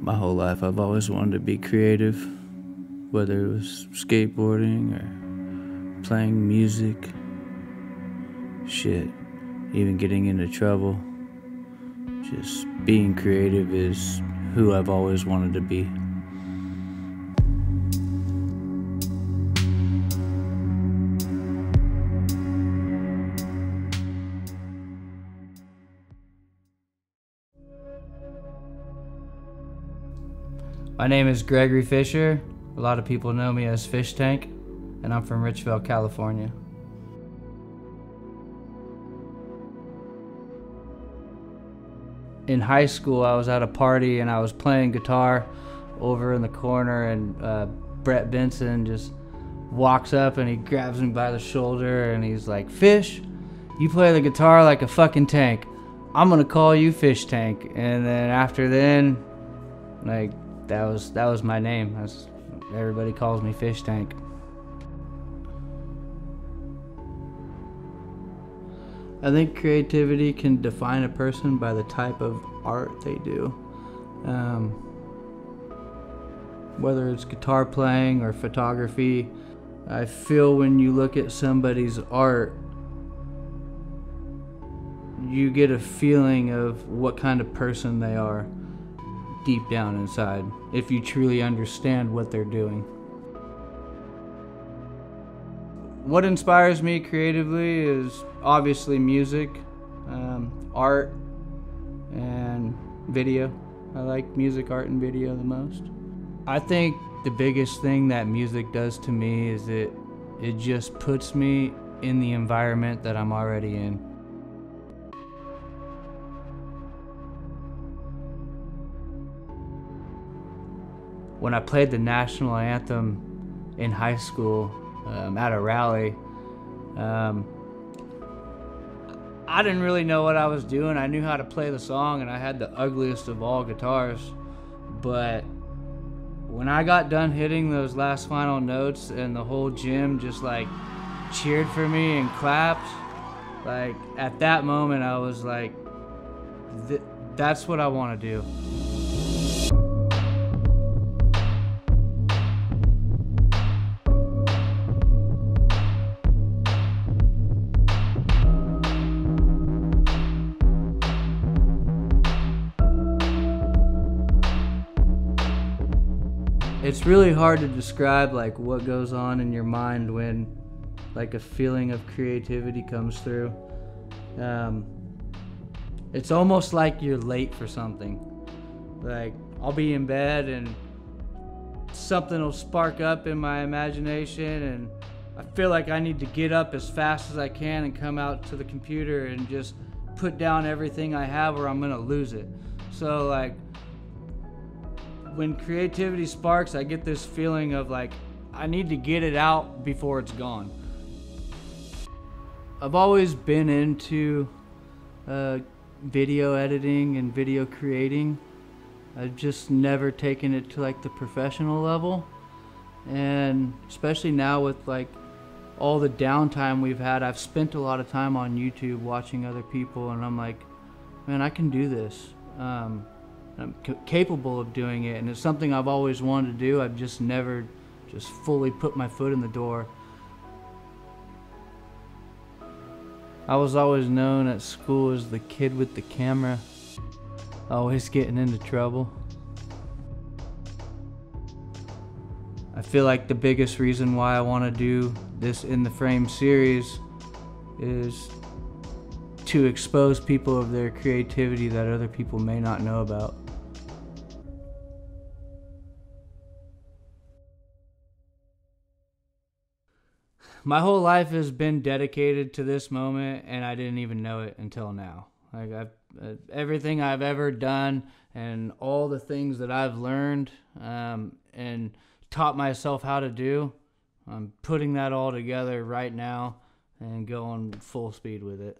My whole life, I've always wanted to be creative, whether it was skateboarding or playing music. Shit, even getting into trouble. Just being creative is who I've always wanted to be. My name is Gregory Fischer. A lot of people know me as Fish Tank, and I'm from Richville, California. In high school, I was at a party and I was playing guitar over in the corner, and uh, Brett Benson just walks up and he grabs me by the shoulder and he's like, Fish, you play the guitar like a fucking tank. I'm gonna call you Fish Tank. And then after then, like that was that was my name. That's everybody calls me Fish Tank. I think creativity can define a person by the type of art they do. Um, whether it's guitar playing or photography, I feel when you look at somebody's art, you get a feeling of what kind of person they are deep down inside if you truly understand what they're doing. What inspires me creatively is obviously music, um, art, and video. I like music, art, and video the most. I think the biggest thing that music does to me is it it just puts me in the environment that I'm already in. When I played the national anthem in high school um, at a rally, um, I didn't really know what I was doing. I knew how to play the song, and I had the ugliest of all guitars. But when I got done hitting those last final notes, and the whole gym just like cheered for me and clapped, like at that moment, I was like, that's what I want to do. It's really hard to describe like what goes on in your mind when like a feeling of creativity comes through. Um, it's almost like you're late for something. Like I'll be in bed and something will spark up in my imagination and I feel like I need to get up as fast as I can and come out to the computer and just put down everything I have or I'm gonna lose it. So like when creativity sparks, I get this feeling of like I need to get it out before it's gone. I've always been into uh, video editing and video creating. I've just never taken it to like the professional level. And especially now with like all the downtime we've had, I've spent a lot of time on YouTube watching other people, and I'm like, man, I can do this. Um, I'm capable of doing it, and it's something I've always wanted to do. I've just never just fully put my foot in the door. I was always known at school as the kid with the camera, always getting into trouble. I feel like the biggest reason why I want to do this in the frame series is to expose people of their creativity that other people may not know about. My whole life has been dedicated to this moment, and I didn't even know it until now. Like I've uh, everything I've ever done, and all the things that I've learned um, and taught myself how to do, I'm putting that all together right now and going full speed with it.